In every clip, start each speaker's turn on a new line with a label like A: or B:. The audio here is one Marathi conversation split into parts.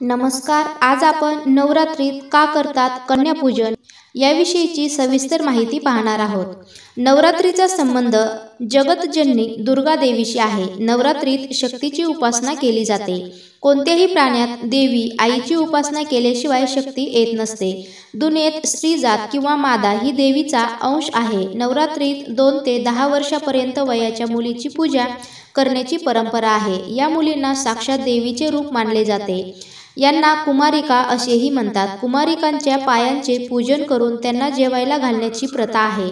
A: नमस्कार आज आपण नवरात्रीत का करतात कन्यापूजन याविषयीची सविस्तर माहिती पाहणार आहोत. नवरात्रीचा संबंध जगतजननी दुर्गा देवीशी आहे. नवरात्रीत शक्तीची उपासना केली जाते. कोणत्याही प्राण्यात देवी आईची उपासना केल्याशिवाय शक्ती येत नसते. दुनियेत स्त्रीजात किंवा मादा ही देवीचा अंश आहे. नवरात्रीत दोन ते दहा वर्षापर्यंत वयाच्या मुलीची पूजा करण्याची परंपरा आहे. या मुलींना साक्षात देवीचे रूप मानले जाते. यांना कुमारिका असेही म्हणतात. कुमारिकांच्या पायांचे पूजन करून त्यांना जेवायला घालण्याची प्रथा आहे.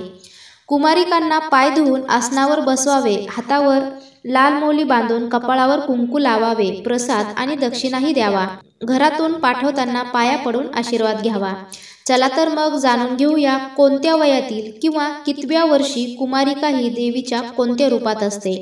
A: कुमारिकांना पाय धुवून आसनावर बसवावे हातावर लाल मोली बांधून कपाळावर कुंकू लावावे प्रसाद आणि दक्षिणाही द्यावा. घरातून पाठवताना पाया पडून आशीर्वाद घ्यावा. चला तर मग जाणून घेऊया कोणत्या वयातील किंवा कितव्या वर्षी कुमारिका ही देवीच्या कोणत्या रूपात असते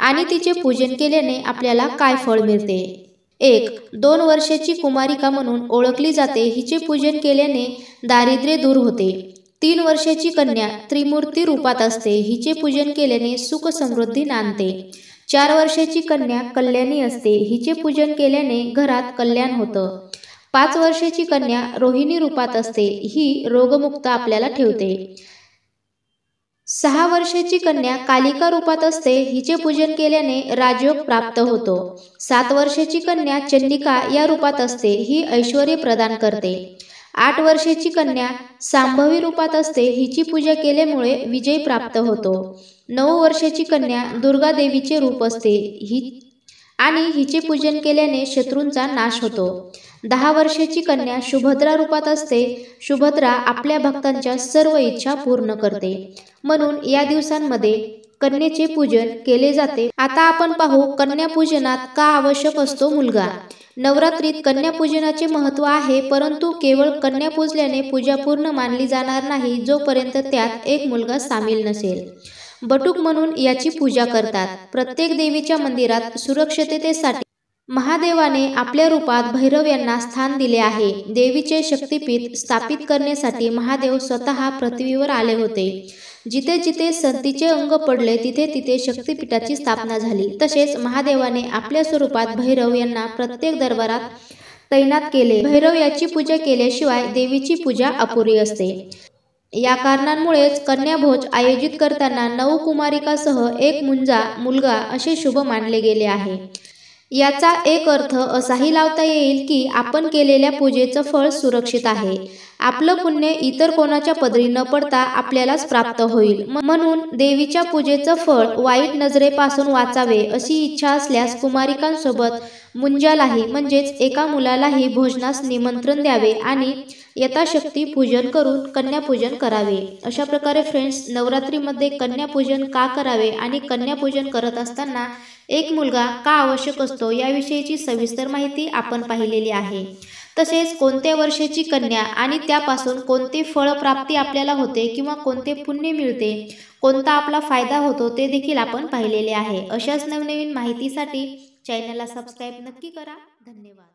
A: आणि तिचे पूजन केल्याने आपल्याला काय फळ मिळते. एक दोन वर्षाची कुमारिका म्हणून ओळखली जाते. हिचे पूजन केल्याने दारिद्र्य दूर होते. तीन वर्षाची कन्या त्रिमूर्ती रूपात असते. हिचे पूजन केल्याने सुख समृद्धी नांदते. चार वर्षाची कन्या कल्याणी असते. हिचे पूजन केल्याने घरात कल्याण होतं. पाच वर्षाची कन्या रोहिणी रूपात असते. ही रोगमुक्त आपल्याला ठेवते. सहा वर्षाची कन्या कालिका रूपात असते. हिचे पूजन केल्याने राजयोग प्राप्त होतो. सात वर्षाची कन्या चंडिका या रूपात असते. ही ऐश्वर प्रदान करते. आठ वर्षाची कन्या सांभवी रूपात असते. हिची पूजा केल्यामुळे विजय प्राप्त होतो. नऊ वर्षाची कन्या दुर्गा देवीचे रूप असते. ही आणि हिचे पूजन केल्याने शत्रूंचा नाश होतो. दहा वर्षाची कन्या शुभद्रा रूपात असते. शुभद्रा आपल्या भक्तांच्या सर्व इच्छा पूर्ण करते. म्हणून या दिवसांमध्ये कन्येचे पूजन केले जाते. आता आपण पाहू कन्या पूजनात का आवश्यक असतो मुलगा. नवरात्रीत कन्यापूजनाचे महत्त्व आहे परंतु केवळ कन्या पूजल्याने पूजा पूर्ण मानली जाणार नाही जोपर्यंत त्यात एक मुलगा सामील नसेल. बटूक म्हणून याची पूजा करतात. प्रत्येक देवीच्या मंदिरात सुरक्षिततेसाठी महादेवाने आपल्या रूपात भैरव यांना स्थान दिले आहे. देवीचे शक्तिपीठ स्थापित करण्यासाठी महादेव स्वतः पृथ्वीवर आले होते. जिथे जिथे संतीचे अंग पडले तिथे तिथे शक्तिपीठाची स्थापना झाली. तसेच महादेवाने आपल्या स्वरूपात भैरव यांना प्रत्येक दरबारात तैनात केले. भैरव याची पूजा केल्याशिवाय देवीची पूजा अपुरी असते. या कारणांमुळेच कन्याभोज आयोजित करताना नऊ कुमारिकासह एक मुंजा मुलगा असे शुभ मानले गेले आहे. याचा एक अर्थ असाही लावता येईल की आपण केलेल्या पूजेचं फळ सुरक्षित आहे. आपलं पुण्य इतर कोणाच्या पदरी न पडता आपल्यालाच प्राप्त होईल. म्हणून देवीच्या पूजेचं फळ वाईट नजरेपासून वाचावे अशी इच्छा असल्यास कुमारिकांसोबत मुंजालाही म्हणजेच एका मुलालाही भोजनास निमंत्रण द्यावे आणि यथाशक्ती पूजन करून कन्यापूजन करावे. अशा प्रकारे फ्रेंड्स नवरात्रीमध्ये कन्यापूजन का करावे आणि कन्यापूजन करत असताना एक मुलगा का आवश्यक असतो याविषयीची सविस्तर माहिती आपण पाहिलेली आहे. तसेच कोणत्या वर्षाची कन्या आणि त्यापासून कोणते फळप्राप्ती आपल्याला होते किंवा कोणते पुण्य मिळते कोणता आपला फायदा होतो ते देखील आपण पाहिलेले आहे. अशाच नवनवीन माहितीसाठी चॅनलला सबस्क्राईब नक्की करा. धन्यवाद.